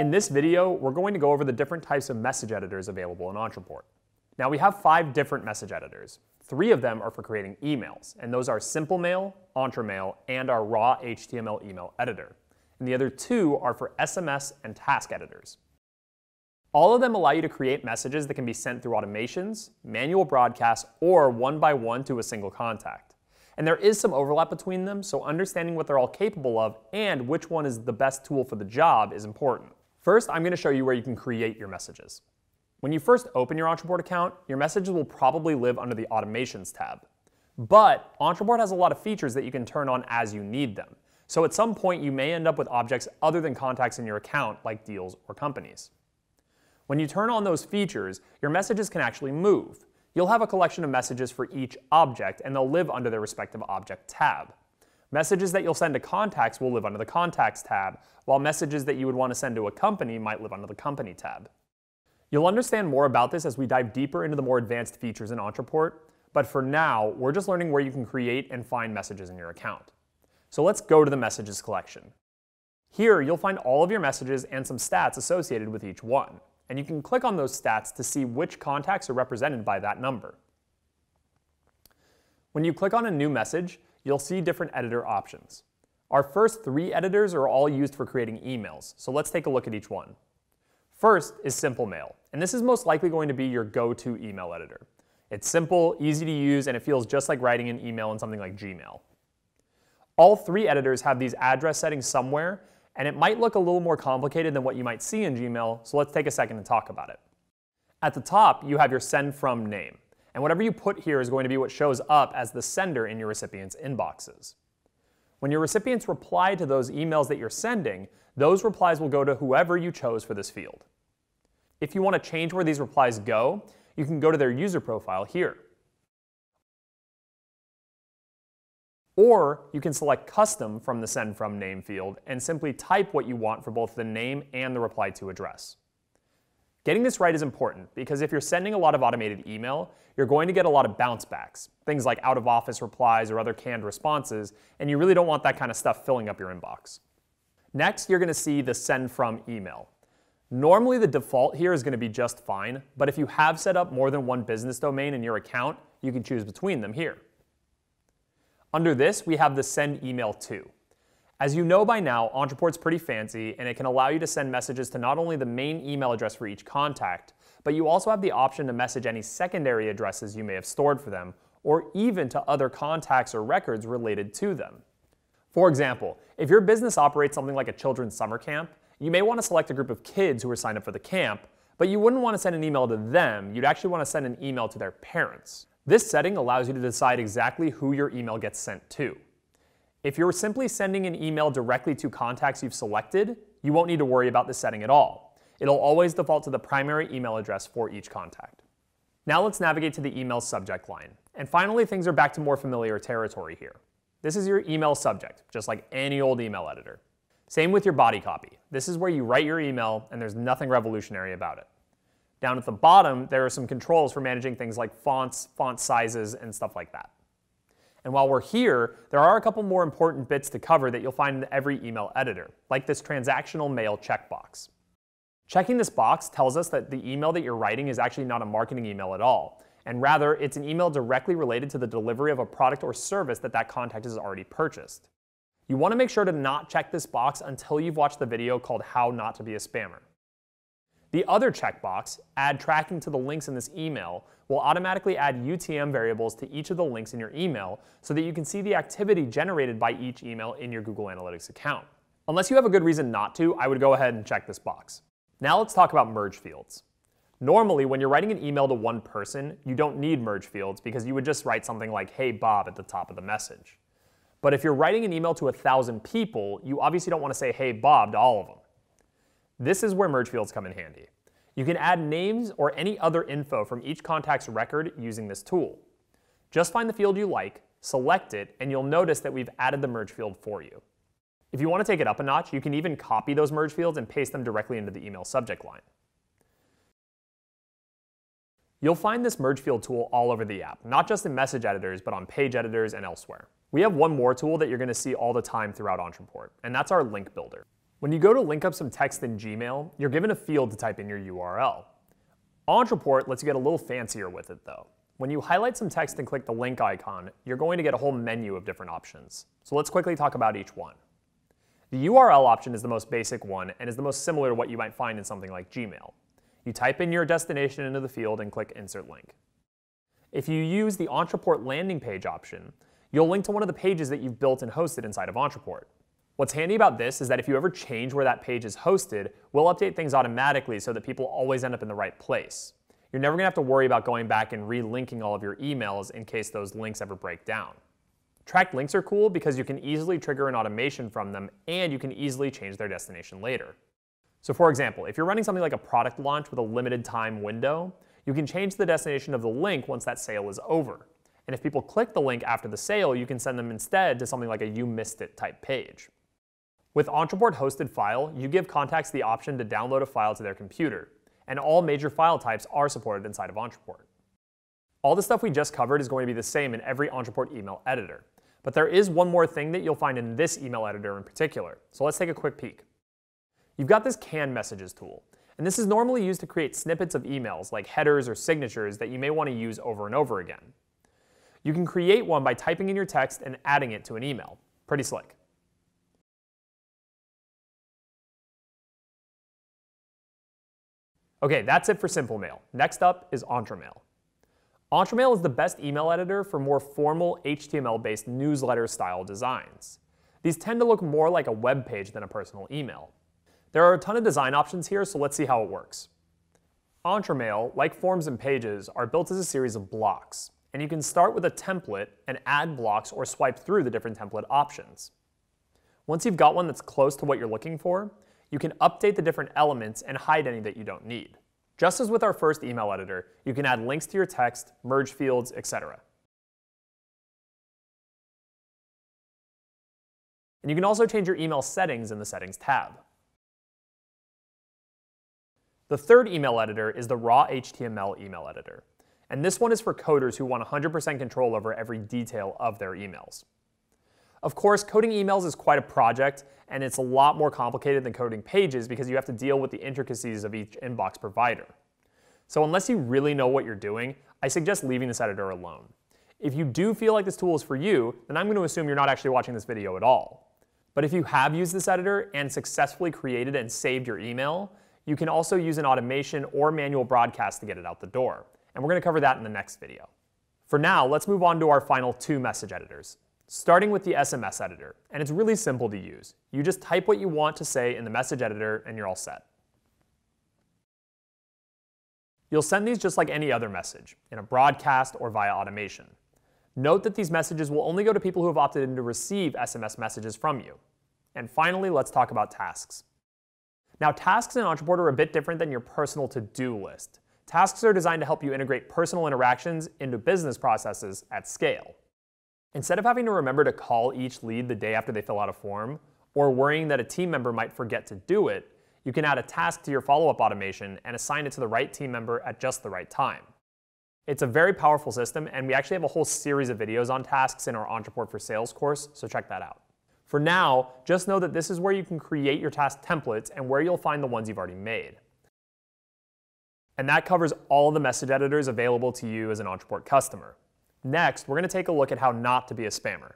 In this video, we're going to go over the different types of message editors available in Ontraport. Now we have five different message editors. Three of them are for creating emails, and those are Simple Mail, OntraMail, and our raw HTML email editor. And the other two are for SMS and task editors. All of them allow you to create messages that can be sent through automations, manual broadcasts, or one by one to a single contact. And there is some overlap between them, so understanding what they're all capable of and which one is the best tool for the job is important. First, I'm going to show you where you can create your messages. When you first open your Ontraport account, your messages will probably live under the Automations tab. But Ontraport has a lot of features that you can turn on as you need them. So at some point, you may end up with objects other than contacts in your account, like deals or companies. When you turn on those features, your messages can actually move. You'll have a collection of messages for each object, and they'll live under their respective object tab. Messages that you'll send to contacts will live under the Contacts tab, while messages that you would want to send to a company might live under the Company tab. You'll understand more about this as we dive deeper into the more advanced features in Ontraport, but for now, we're just learning where you can create and find messages in your account. So let's go to the messages collection. Here, you'll find all of your messages and some stats associated with each one, and you can click on those stats to see which contacts are represented by that number. When you click on a new message, you'll see different editor options. Our first three editors are all used for creating emails, so let's take a look at each one. First is Simple Mail, and this is most likely going to be your go-to email editor. It's simple, easy to use, and it feels just like writing an email in something like Gmail. All three editors have these address settings somewhere, and it might look a little more complicated than what you might see in Gmail, so let's take a second to talk about it. At the top, you have your send from name, and whatever you put here is going to be what shows up as the sender in your recipient's inboxes. When your recipients reply to those emails that you're sending, those replies will go to whoever you chose for this field. If you want to change where these replies go, you can go to their user profile here. Or you can select custom from the send from name field and simply type what you want for both the name and the reply to address. Getting this right is important because if you're sending a lot of automated email, you're going to get a lot of bounce backs, things like out of office replies or other canned responses, and you really don't want that kind of stuff filling up your inbox. Next, you're going to see the send from email. Normally the default here is going to be just fine, but if you have set up more than one business domain in your account, you can choose between them here. Under this, we have the send email to. As you know by now, Ontraport's pretty fancy and it can allow you to send messages to not only the main email address for each contact, but you also have the option to message any secondary addresses you may have stored for them, or even to other contacts or records related to them. For example, if your business operates something like a children's summer camp, you may want to select a group of kids who are signed up for the camp, but you wouldn't want to send an email to them, you'd actually want to send an email to their parents. This setting allows you to decide exactly who your email gets sent to. If you're simply sending an email directly to contacts you've selected, you won't need to worry about this setting at all. It'll always default to the primary email address for each contact. Now let's navigate to the email subject line. And finally, things are back to more familiar territory here. This is your email subject, just like any old email editor. Same with your body copy. This is where you write your email and there's nothing revolutionary about it. Down at the bottom, there are some controls for managing things like fonts, font sizes, and stuff like that. And while we're here, there are a couple more important bits to cover that you'll find in every email editor, like this transactional mail checkbox. Checking this box tells us that the email that you're writing is actually not a marketing email at all, and rather it's an email directly related to the delivery of a product or service that that contact has already purchased. You want to make sure to not check this box until you've watched the video called How Not to Be a Spammer. The other checkbox, Add Tracking to the links in this email, will automatically add UTM variables to each of the links in your email so that you can see the activity generated by each email in your Google Analytics account. Unless you have a good reason not to, I would go ahead and check this box. Now let's talk about merge fields. Normally, when you're writing an email to one person, you don't need merge fields because you would just write something like, hey Bob at the top of the message. But if you're writing an email to a thousand people, you obviously don't want to say, hey, Bob, to all of them. This is where merge fields come in handy. You can add names or any other info from each contact's record using this tool. Just find the field you like, select it, and you'll notice that we've added the merge field for you. If you want to take it up a notch, you can even copy those merge fields and paste them directly into the email subject line. You'll find this merge field tool all over the app, not just in message editors, but on page editors and elsewhere. We have one more tool that you're going to see all the time throughout Ontraport, and that's our link builder. When you go to link up some text in Gmail, you're given a field to type in your URL. Ontraport lets you get a little fancier with it though. When you highlight some text and click the link icon, you're going to get a whole menu of different options. So let's quickly talk about each one. The URL option is the most basic one and is the most similar to what you might find in something like Gmail. You type in your destination into the field and click Insert Link. If you use the Ontraport landing page option, you'll link to one of the pages that you've built and hosted inside of Ontraport. What's handy about this is that if you ever change where that page is hosted, we'll update things automatically so that people always end up in the right place. You're never gonna have to worry about going back and relinking all of your emails in case those links ever break down. Tracked links are cool because you can easily trigger an automation from them and you can easily change their destination later. So for example, if you're running something like a product launch with a limited time window, you can change the destination of the link once that sale is over. And if people click the link after the sale, you can send them instead to something like a you missed it type page. With Ontraport hosted file, you give contacts the option to download a file to their computer, and all major file types are supported inside of Ontraport. All the stuff we just covered is going to be the same in every Ontraport email editor, but there is one more thing that you'll find in this email editor in particular, so let's take a quick peek. You've got this Can Messages tool, and this is normally used to create snippets of emails like headers or signatures that you may want to use over and over again. You can create one by typing in your text and adding it to an email. Pretty slick. Okay, that's it for Simple Mail. Next up is OntraMail. OntraMail is the best email editor for more formal HTML-based newsletter style designs. These tend to look more like a web page than a personal email. There are a ton of design options here, so let's see how it works. OntraMail, like forms and pages, are built as a series of blocks, and you can start with a template and add blocks or swipe through the different template options. Once you've got one that's close to what you're looking for, you can update the different elements and hide any that you don't need. Just as with our first email editor, you can add links to your text, merge fields, etc. And you can also change your email settings in the Settings tab. The third email editor is the raw HTML email editor. And this one is for coders who want 100% control over every detail of their emails. Of course, coding emails is quite a project, and it's a lot more complicated than coding pages because you have to deal with the intricacies of each inbox provider. So unless you really know what you're doing, I suggest leaving this editor alone. If you do feel like this tool is for you, then I'm going to assume you're not actually watching this video at all. But if you have used this editor and successfully created and saved your email, you can also use an automation or manual broadcast to get it out the door. And we're going to cover that in the next video. For now, let's move on to our final two message editors, starting with the SMS editor, and it's really simple to use. You just type what you want to say in the message editor and you're all set. You'll send these just like any other message, in a broadcast or via automation. Note that these messages will only go to people who have opted in to receive SMS messages from you. And finally, let's talk about tasks. Now, tasks in Ontraport are a bit different than your personal to-do list. Tasks are designed to help you integrate personal interactions into business processes at scale. Instead of having to remember to call each lead the day after they fill out a form, or worrying that a team member might forget to do it, you can add a task to your follow-up automation and assign it to the right team member at just the right time. It's a very powerful system, and we actually have a whole series of videos on tasks in our Ontraport for Sales course, so check that out. For now, just know that this is where you can create your task templates and where you'll find the ones you've already made. And that covers all the message editors available to you as an Ontraport customer. Next, we're going to take a look at how not to be a spammer.